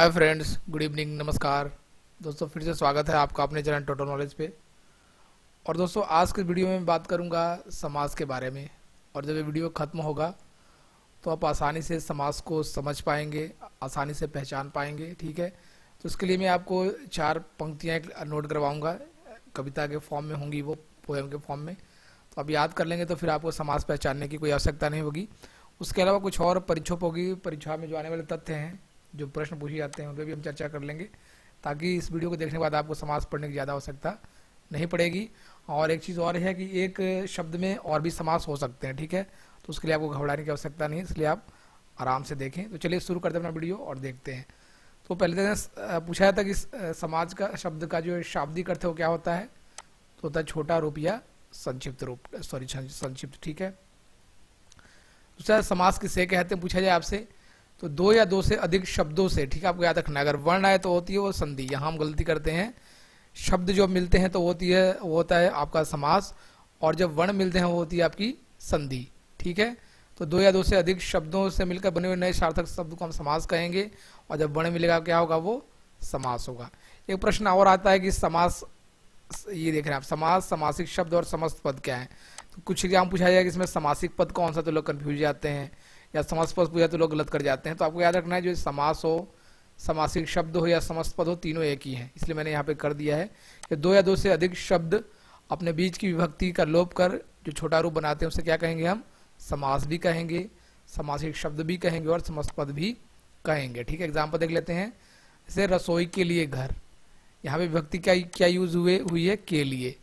Hi friends good evening नमस्कार। दोस्तों, फिर से स्वागत है आपका अपने चैनल टोटल नॉलेज पे। और दोस्तों, आज के वीडियो में बात करूँगा समाज के बारे में। और जब ये वीडियो ख़त्म होगा तो आप आसानी से समाज को समझ पाएँगे, आसानी से पहचान पाएँगे, ठीक है? तो इसके लिए मैं आपको चार पंक्तियाँ नोट करवाऊँगा। कविता के फॉर्म में होंगी वो पोएम के फॉर्म में। तो आप याद कर लेंगे तो फिर आपको समाज पहचानने की कोई आवश्यकता नहीं होगी। उसके अलावा कुछ और परीक्षोप होगी। परीक्षा में जो आने वाले तथ्य हैं जो प्रश्न पूछे जाते हैं उन पर भी हम चर्चा कर लेंगे, ताकि इस वीडियो को देखने के बाद आपको समास पढ़ने की ज़्यादा आवश्यकता नहीं पड़ेगी। और एक चीज़ और है कि एक शब्द में और भी समास हो सकते हैं, ठीक है? तो उसके लिए आपको घबराने की आवश्यकता नहीं इसलिए आप आराम से देखें। तो चलिए शुरू करते हैं अपना वीडियो और देखते हैं। तो पहले तो पूछा जाता कि समाज का शब्द का जो शाब्दिक अर्थ है वो क्या होता है? तो होता है छोटा रूप या संक्षिप्त रूप, सॉरी, संक्षिप्त, ठीक है? दूसरा, समाज किसे कहते हैं? पूछा जाए आपसे। तो दो या दो से अधिक शब्दों से, ठीक है, आपको याद रखना अगर वर्ण आए तो होती है वो संधि। यहाँ हम गलती करते हैं। शब्द जो मिलते हैं तो होती है, वो होता है आपका समास, और जब वर्ण मिलते हैं वो होती है आपकी संधि, ठीक है? तो दो या दो से अधिक शब्दों से मिलकर बने हुए नए सार्थक शब्द को हम समास कहेंगे, और जब वर्ण मिलेगा क्या होगा वो समास होगा। एक प्रश्न और आता है कि समास, ये देख रहे हैं आप, समास, समासिक शब्द और समस्त पद क्या है? तो कुछ एग्ज़ाम पूछा जाएगा कि इसमें समासिक पद कौन सा तो लोग कन्फ्यूज़ जाते हैं। या समास पद पूछा तो लोग गलत कर जाते हैं। तो आपको याद रखना है, जो समास हो, समासिक शब्द हो या समस्त पद हो, तीनों एक ही हैं। इसलिए मैंने यहाँ पे कर दिया है कि दो या दो से अधिक शब्द अपने बीच की विभक्ति का लोप कर, जो छोटा रूप बनाते हैं, उसे क्या कहेंगे हम? समास भी कहेंगे, समासिक शब्द भी कहेंगे और समस्त पद भी कहेंगे। ठीक है एग्ज़ाम्पल देख लेते हैं। जैसे रसोई के लिए घर। यहाँ पे विभक्ति क्या क्या यूज़ हुए, हुई है? के लिए।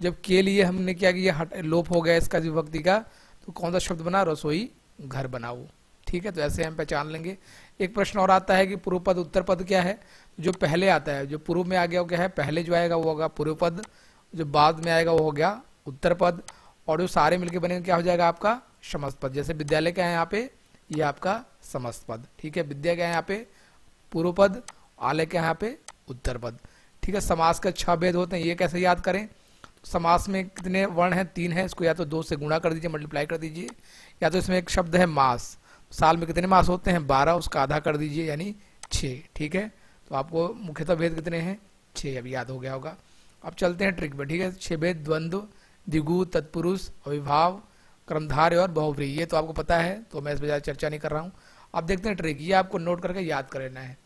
जब के लिए हमने क्या किया? लोप हो गया इसका विभक्ति का तो कौन सा शब्द बना? रसोई घर बनाओ। ठीक है तो ऐसे हम पहचान लेंगे। एक प्रश्न और आता है कि पूर्व पद उत्तर पद क्या है? जो पहले आता है, जो पूर्व में आ गया वो क्या है? पहले जो आएगा वो होगा पूर्व पद जो बाद में आएगा वो हो गया उत्तर पद और जो सारे मिलकर बनेंगे, क्या हो जाएगा आपका? समस्त पद जैसे विद्यालय क्या है यहाँ पे, ये आपका समस्त पद ठीक है, विद्या क्या है यहाँ पे पूर्व पद आलय है यहाँ पे उत्तर पद ठीक है, समास का छह भेद होते हैं, ये कैसे याद करें? समास में कितने वर्ण हैं, तीन है, इसको या तो दो से गुणा कर दीजिए मल्टीप्लाई कर दीजिए, या तो इसमें एक शब्द है मास। साल में कितने मास होते हैं? बारह, उसका आधा कर दीजिए, यानी छः ठीक है? तो आपको मुख्यतः भेद कितने हैं? छः अभी याद हो गया होगा। अब चलते हैं ट्रिक पर ठीक है? छः भेद, द्वंद्व दिगु तत्पुरुष, अविभाव, क्रमधार्य और बहुव्री ये तो आपको पता है तो मैं इस पर चर्चा नहीं कर रहा हूँ। अब देखते हैं ट्रिक ये आपको नोट करके याद कर लेना है।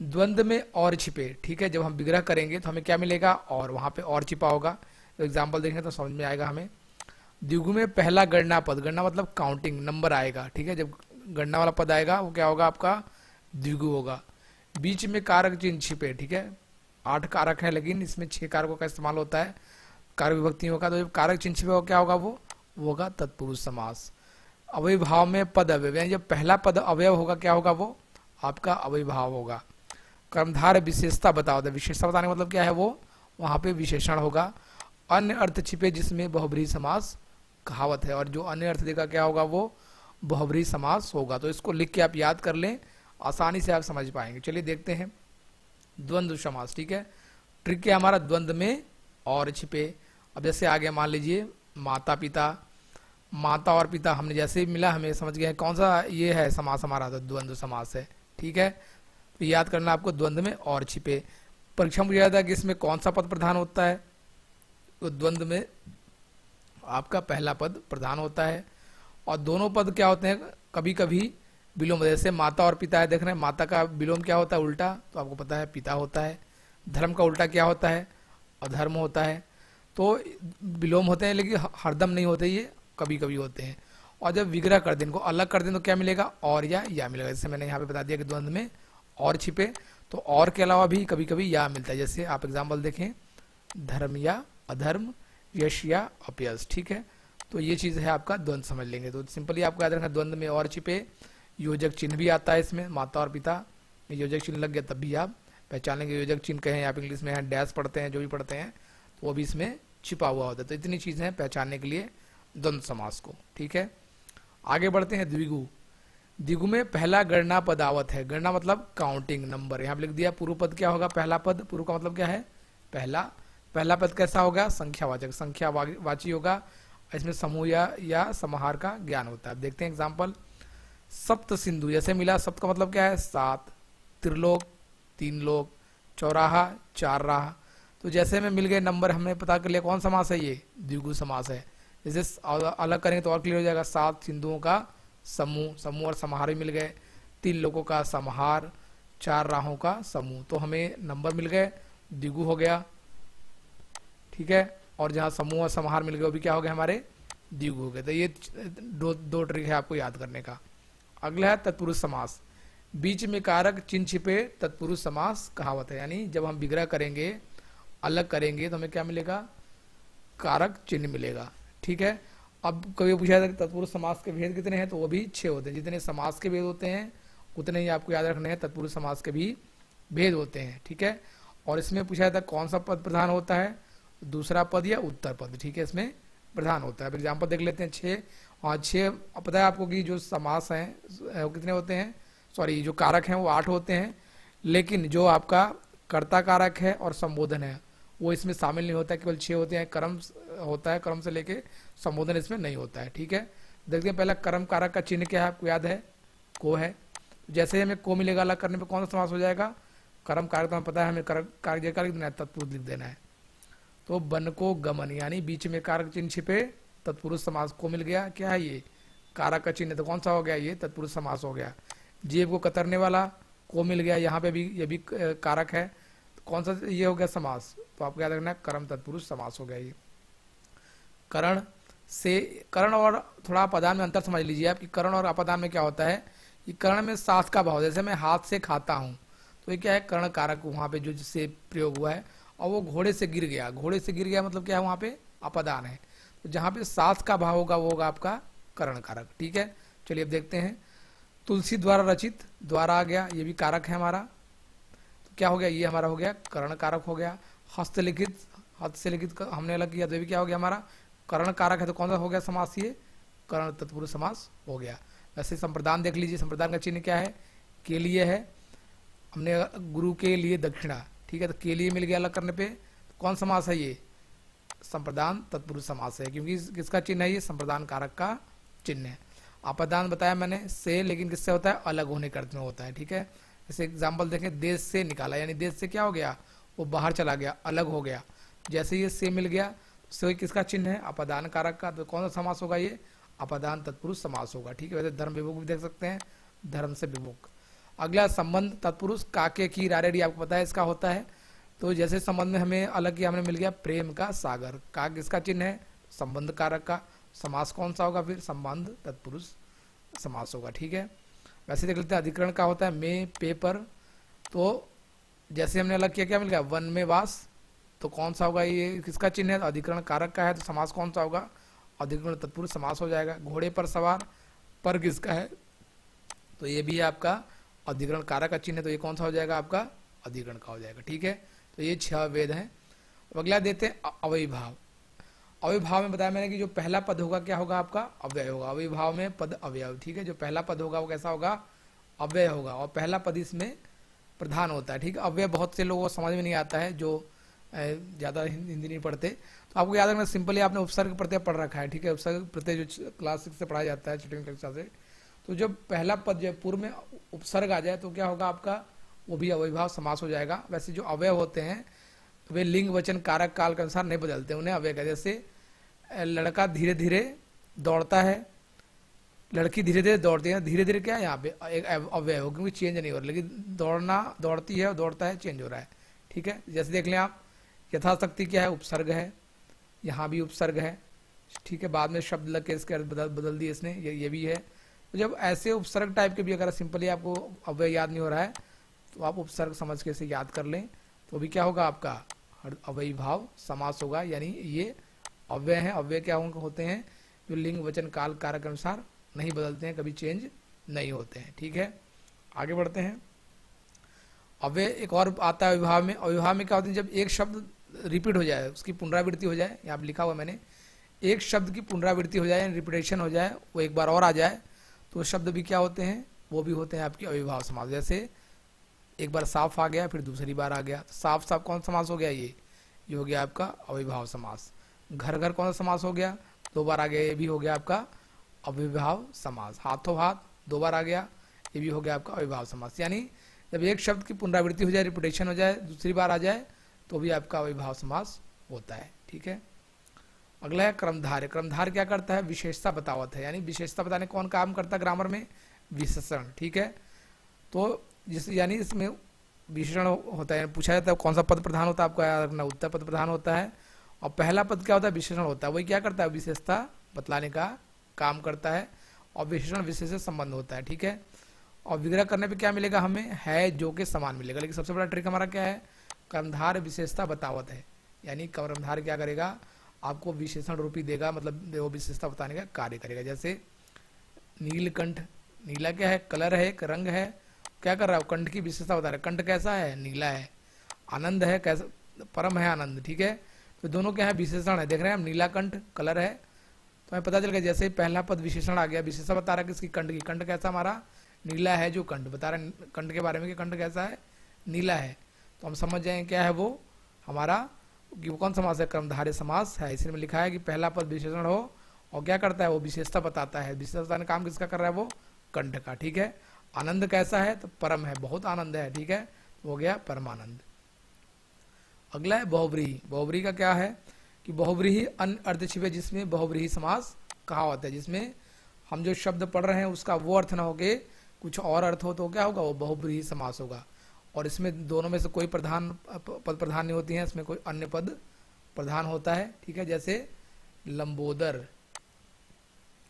द्वंद्व में और छिपे, ठीक है? जब हम विग्रह करेंगे तो हमें क्या मिलेगा? और, वहाँ पे और छिपा होगा। तो एग्ज़ाम्पल देखेंगे तो समझ में आएगा हमें। द्विगु में पहला गणना पद, गणना मतलब काउंटिंग नंबर आएगा, ठीक है? जब गणना वाला पद आएगा, वो क्या होगा आपका? द्विगु होगा। बीच में कारक चिन्ह छिपे, ठीक है? आठ कारक है लेकिन इसमें छह कारकों का इस्तेमाल होता है कारक विभक्ति होगा तो जब कारक चिन्ह छिपे क्या होगा वो? वो होगा तत्पुरुष समास। अवयभाव में पद अवयव यानी जब पहला पद अवयव होगा, क्या होगा वो? आपका अवयभाव होगा। कर्मधार विशेषता बताओ विशेषता बताने का मतलब क्या है वो? वहाँ पे विशेषण होगा। अन्य अर्थ छिपे जिसमें बहुबरी समास कहावत है, और जो अन्य अर्थ देखा क्या होगा, वो बहुबरी समास होगा। तो इसको लिख के आप याद कर लें, आसानी से आप समझ पाएँगे। चलिए देखते हैं। द्वंद्व समास, ठीक है? ट्रिक है हमारा द्वंद्व में और छिपे। अब जैसे आगे मान लीजिए माता पिता माता और पिता, हमने जैसे ही मिला, हमें समझ गए कौन सा ये है समास हमारा तो द्वंद्व समास है, ठीक है? तो याद करना आपको द्वंद्व में और छिपे। परीक्षा में है कि इसमें कौन सा पद प्रधान होता है? तो द्वंद्व में आपका पहला पद प्रधान होता है। और दोनों पद क्या होते हैं? कभी कभी विलोम जैसे माता और पिता है, देख रहे हैं, माता का विलोम क्या होता है? उल्टा तो आपको पता है, पिता होता है। धर्म का उल्टा क्या होता है? अधर्म होता है। तो विलोम होते हैं, लेकिन हरदम नहीं होते, ये कभी कभी होते हैं। और जब विग्रह कर दें इनको अलग कर दें तो क्या मिलेगा? और या या मिलेगा। जैसे मैंने यहाँ पे बता दिया कि द्वंद्व में और छिपे तो और के अलावा भी कभी कभी या मिलता है। जैसे आप एग्ज़ाम्पल देखें, धर्म या अधर्म, यश या अपयश ठीक है? तो ये चीज़ है आपका द्वंद्व समझ लेंगे। तो सिंपली आपको याद रखना द्वंद्व में और छिपे, योजक चिन्ह भी आता है इसमें, माता और पिता में योजक चिन्ह लग गया तब भी आप पहचानेंगे योजक चिन्ह कहें, आप इंग्लिश में डैश पढ़ते हैं, जो भी पढ़ते हैं तो वो भी इसमें छिपा हुआ होता है। तो इतनी चीज़ें हैं पहचानने के लिए द्वंद्व समास को, ठीक है? आगे बढ़ते हैं द्विगु। द्विगु में पहला गणना पदावत है। गणना मतलब काउंटिंग नंबर यहाँ लिख दिया, पूर्व पद क्या होगा? पहला पद, पूर्व का मतलब क्या है? पहला पहला पद कैसा होगा? संख्यावाचक। संख्या वाची होगा इसमें समूह या, या समाहार का ज्ञान होता है। देखते हैं एग्ज़ाम्पल सप्त सिंधु जैसे मिला सप्त का मतलब क्या है? सात। त्रिलोक तीन लोक चौराहा चार राह। तो जैसे हमें मिल गए नंबर हमने पता कर लिया कौन समास है ये? द्विगु समास है। जैसे अलग करेंगे तो और क्लियर हो जाएगा। सात सिंधुओं का समूह समूह और समाहार मिल गए। तीन लोगों का समाहार चार राहों का समूह। तो हमें नंबर मिल गए द्विगु हो गया। ठीक है? और जहाँ समूह समाहार मिल गए, वो भी क्या हो गया हमारे? द्विगु हो गए। तो ये दो दो ट्रिक है आपको याद करने का। अगला है तत्पुरुष समास। बीच में कारक चिन्ह छिपे, तत्पुरुष समास कहावत है। यानी जब हम विग्रह करेंगे, अलग करेंगे तो हमें क्या मिलेगा? कारक चिन्ह मिलेगा। ठीक है? अब कभी पूछा जाता है तत्पुरुष समास के भेद कितने हैं? तो वो भी छह होते हैं। जितने समास के भेद होते हैं, उतने ही आपको याद रखने हैं। तत्पुरुष समास के भी भेद होते हैं। ठीक है? और इसमें पूछा जाता है कौन सा पद प्रधान होता है? दूसरा पद या उत्तर पद, ठीक है, इसमें प्रधान होता है। एग्ज़ाम्पल देख लेते हैं छः और छः पता है आपको कि जो समास हैं, वो कितने होते हैं? सॉरी जो कारक हैं, वो आठ होते हैं, लेकिन जो आपका कर्ता कारक है और संबोधन है, वो इसमें शामिल नहीं होता, केवल छः होते हैं, कर्म होता है, कर्म से लेके संबोधन इसमें नहीं होता है, ठीक है? देखते हैं, पहला कर्म कारक का चिन्ह क्या है, आपको याद है? को है। जैसे ही हमें को मिलेगा, अलग करने पर कौन सा समास हो जाएगा? कर्म कारक तो हमें पता है, हमें कार्य कारक लिख देना है तत्पुरुष लिख देना है। तो बन को गमन, यानी बीच में कारक चिन्ह छिपे, तत्पुरुष समास को मिल गया। क्या है ये? कारक का चिन्ह तो कौन सा हो गया? ये तत्पुरुष समास हो गया। जीव को कतरने वाला को मिल गया। यहाँ पे भी, ये भी कारक है। तो कौन सा ये हो गया समास? तो आपको याद रखना, कर्म तत्पुरुष समास हो गया ये। करण से, करण और थोड़ा अपदान में अंतर समझ लीजिए आप कि करण और अपदान में क्या होता है? कि करण में सास का भाव, जैसे मैं हाथ से खाता हूँ तो ये क्या है? कर्ण कारक वहाँ पे जो, जिससे प्रयोग हुआ है। और वो घोड़े से गिर गया। घोड़े से गिर गया मतलब क्या है? वहाँ पे अपदान है। तो जहाँ पे साथ का भाव होगा, वो होगा आपका करण कारक ठीक है? चलिए अब देखते हैं। तुलसी द्वारा रचित, द्वारा आ गया। ये भी कारक है हमारा। तो क्या हो गया? ये हमारा हो गया करण कारक हो गया। हस्तलिखित हस्त से लिखित हमने अलग किया। तो भी क्या हो गया हमारा? करण कारक है। तो कौन सा हो गया समास ये? करण तत्पुरुष समास हो गया। वैसे संप्रदान देख लीजिए। संप्रदान का चिन्ह क्या है? के लिए है। हमने गुरु के लिए दक्षिणा। ठीक है तो के लिए मिल गया अलग करने पे। कौन समास है ये? संप्रदान तत्पुरुष समास है, क्योंकि किसका चिन्ह है ये? संप्रदान कारक का चिन्ह है। आपदान बताया मैंने, से, लेकिन किससे होता है? अलग होने के अर्थ में होता है, ठीक है? जैसे एग्ज़ाम्पल देखें, देश से निकाला, यानी देश से क्या हो गया? वो बाहर चला गया, अलग हो गया। जैसे ये से मिल गया, से किसका चिन्ह है? अपदान कारक का। तो कौन सा समास होगा ये? अपदान तत्पुरुष समास होगा, ठीक है? वैसे धर्म विभुक भी देख सकते हैं, धर्म से विमुख अगला संबंध तत्पुरुष काके की रारेडी आपको पता है इसका होता है। तो जैसे संबंध में हमें अलग किया, हमने मिल गया प्रेम का सागर। का किसका चिन्ह है, संबंध कारक का। समास कौन सा होगा फिर? संबंध तत्पुरुष समास होगा, ठीक है? वैसे देख लेते हैं, अधिकरण का होता है मे, पेपर। तो जैसे हमने अलग किया, क्या मिल गया? वन में वास। तो कौन सा होगा ये? किसका चिन्ह है? अधिकरण कारक का है तो समास कौन सा होगा? अधिकरण तत्पुरुष समास हो जाएगा। घोड़े पर सवार, पर किसका है? तो ये भी है आपका अधिकरण कारक का चिन्ह है तो ये कौन सा हो जाएगा आपका? अधिकरण का हो जाएगा, ठीक है? तो ये छह वेद हैं। अगला देते हैं अविभाव। अविभाव में बताया मैंने कि जो पहला पद होगा, क्या होगा आपका? अव्यय होगा। अविभाव में पद अव्यय, ठीक है? जो पहला पद होगा, वो कैसा होगा? अव्यय होगा। और पहला पद इसमें प्रधान होता है, ठीक है? अव्यय बहुत से लोगों को समझ में नहीं आता है, जो ज़्यादा हिंदी नहीं पढ़ते। तो आपको याद रखना, सिंपली आपने उपसर्ग प्रत्यय पढ़ रखा है, ठीक है? उपसर्ग प्रत्यय जो क्लास सिक्स से पढ़ाया जाता है छठी कक्षा से। तो जब पहला पद जो पूर्व में उपसर्ग आ जाए तो क्या होगा आपका? वो भी अविभाव समास हो जाएगा। वैसे जो अवय होते हैं, वे लिंग, वचन, कारक, काल के अनुसार नहीं बदलते, उन्हें अवय का जैसे लड़का धीरे धीरे दौड़ता है, लड़की धीरे धीरे दौड़ती है धीरे धीरे क्या है यहाँ पे? एक अव्यय हो, क्योंकि चेंज नहीं हो रहा, लेकिन दौड़ना, दौड़ती है और दौड़ता है चेंज हो रहा है। ठीक है? जैसे देख लें आप, यथाशक्ति क्या है? उपसर्ग है। यहाँ भी उपसर्ग है। ठीक है? बाद में शब्द लग के इसके बदल बदल दिए इसने। ये ये भी है। जब ऐसे उपसर्ग टाइप के भी अगर सिंपली आपको अव्यय याद नहीं हो रहा है तो आप उपसर्ग समझ के इसे याद कर लें तो भी क्या होगा आपका? अवयी भाव समास होगा, यानी ये अव्यय है, अव्यय क्या होते हैं, जो लिंग, वचन, काल कारक अनुसार नहीं बदलते हैं, कभी चेंज नहीं होते हैं, ठीक है? आगे बढ़ते हैं। अव्यय एक और आता है अविभाव में। अविभाव में क्या होता है, जब एक शब्द रिपीट हो जाए, उसकी पुनरावृत्ति हो जाए, यहाँ लिखा हुआ मैंने, एक शब्द की पुनरावृत्ति हो जाए रिपीटेशन हो जाए, वो एक बार और आ जाए तो शब्द भी क्या होते हैं? वो भी होते हैं आपके अविभाव समास। जैसे एक बार साफ़ आ गया, फिर दूसरी बार आ गया। तो साफ़ साफ़ कौन समास हो गया ये? ये हो गया आपका अविभाव समास। घर घर कौन सा समास हो गया? दो बार आ गया, ये भी हो गया आपका अविभाव समास। हाथों हाथ, दो बार आ गया, ये भी हो गया आपका अविभाव समास। यानी जब एक शब्द की पुनरावृत्ति हो जाए, रिपीटेशन हो जाए, दूसरी बार आ जाए तो भी आपका अविभाव समास होता है। ठीक है? अगला है क्रमधार। क्रमधार क्या करता है? विशेषता बतावत है। यानी विशेषता बताने कौन काम करता है ग्रामर में? विशेषण, ठीक है? तो जिस यानी इसमें विशेषण होता है। पूछा जाता है कौन सा पद प्रधान होता है? आपका रखना, उत्तर पद प्रधान होता है। और पहला पद क्या होता है? विशेषण होता है। वही क्या करता है? विशेषता बतलाने का काम करता है। और विशेषण विशेष से संबंध होता है, ठीक है? और विग्रह करने पे क्या मिलेगा हमें? है, जो के समान मिलेगा। लेकिन सबसे बड़ा ट्रिक हमारा क्या है? कर्मधार विशेषता बतावत है। यानी कर्मधार क्या करेगा? आपको विशेषण रूपी देगा मतलब वो विशेषता बताने का कार्य करेगा। जैसे नीलकंठ, नीला क्या है? कलर है, एक रंग है। क्या कर रहा है? कंठ की विशेषता बता रहा है। कंठ कैसा है? नीला है। आनंद है कैसा? परम है आनंद, ठीक है? तो दोनों क्या है? विशेषण है। देख रहे हैं हम? नीला कंठ कलर है। तो हमें पता चल गया, जैसे पहला पद विशेषण आ गया विशेषण बता रहा है किसकी? कंठ की। कंठ कैसा हमारा? नीला है जो कंठ। बता रहे हैं, कंठ के बारे में कि कंठ कैसा है? नीला है। तो हम समझ जाए क्या है वो? हमारा कि वो कौन समास है? कर्मधार्य समास है। इसमें लिखा है कि पहला पद विशेषण हो और क्या करता है? वो विशेषता बताता है। विशेषता बताने काम किसका कर रहा है? वो कंठ का, ठीक है? आनंद कैसा है? तो परम है। बहुत आनंद है, ठीक है? तो हो गया परमानंद। अगला है बहुब्रीही बहुब्रीही का क्या है? कि बहुब्रीही अन्य अर्थ छिपे, जिसमें बहुब्रीही समास कहा होता है, जिसमें हम जो शब्द पढ़ रहे हैं, उसका वो अर्थ ना होके कुछ और अर्थ हो तो क्या होगा? वो बहुब्रीही समास होगा। और इसमें दोनों में से कोई प्रधान पद प्रधान नहीं होती है, इसमें कोई अन्य पद प्रधान होता है, ठीक है? जैसे लंबोदर।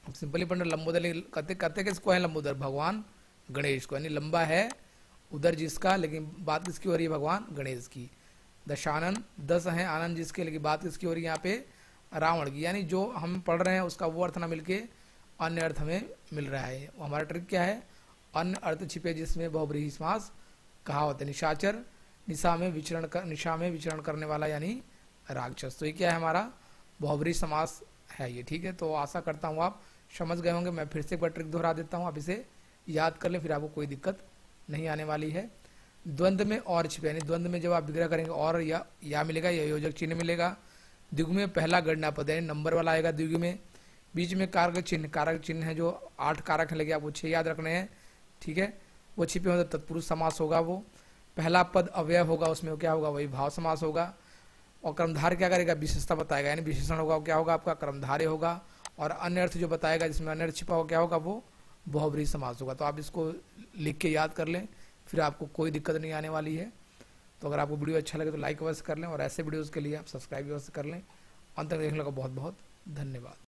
सिंपली पढ़ना लंबोदर कहते कहते किसको है लंबोदर? भगवान गणेश को। यानी लंबा है उधर जिसका, लेकिन बात किसकी हो रही है भगवान? गणेश की। दशानंद दस है आनंद जिसके, लेकिन बात किसकी हो रही है यहाँ पे? रावण की। यानी जो हम पढ़ रहे हैं, उसका वो अर्थ ना मिलके अन्य अर्थ हमें मिल रहा है। हमारा ट्रिक क्या है? अन्य अर्थ छिपे जिसमें बहुब्रीही समास कहा होता है, निशाचर निशा में विचरण कर निशा में विचरण करने वाला यानी राक्षस। तो ये क्या है हमारा? बहुबरी समास है ये, ठीक है? तो आशा करता हूँ आप समझ गए होंगे। मैं फिर से एक बार ट्रिक दोहरा देता हूँ। आप इसे याद कर लें, फिर आपको कोई दिक्कत नहीं आने वाली है। द्वंद्व में और छिपे, यानी द्वंद्व में जब आप विग्रह करेंगे, और या या मिलेगा या योजक चिन्ह मिलेगा। द्विग में पहला गणना पद यानी नंबर वाला आएगा द्विग में। बीच में कारक चिन्ह कारक चिन्ह है जो आठ कारक है लगे आपको छह याद रखने हैं, ठीक है? वो छिपे होंगे तत्पुरुष समास होगा वो। पहला पद अवय होगा, उसमें क्या होगा? वही भाव समास होगा। और कर्मधार क्या करेगा? विशेषता बताएगा, यानी विशेषण होगा क्या होगा? आपका कर्मधार्य होगा। और अन्य अर्थ जो बताएगा, जिसमें अन्य छिपा होगा क्या होगा? वो बहुबरी समास होगा। तो आप इसको लिख के याद कर लें, फिर आपको कोई दिक्कत नहीं आने वाली है। तो अगर आपको वीडियो अच्छा लगे तो लाइक अवश्य कर लें। और ऐसे वीडियोज़ के लिए आप सब्सक्राइब अवश्य कर लें। अंत तक देखने का बहुत बहुत धन्यवाद।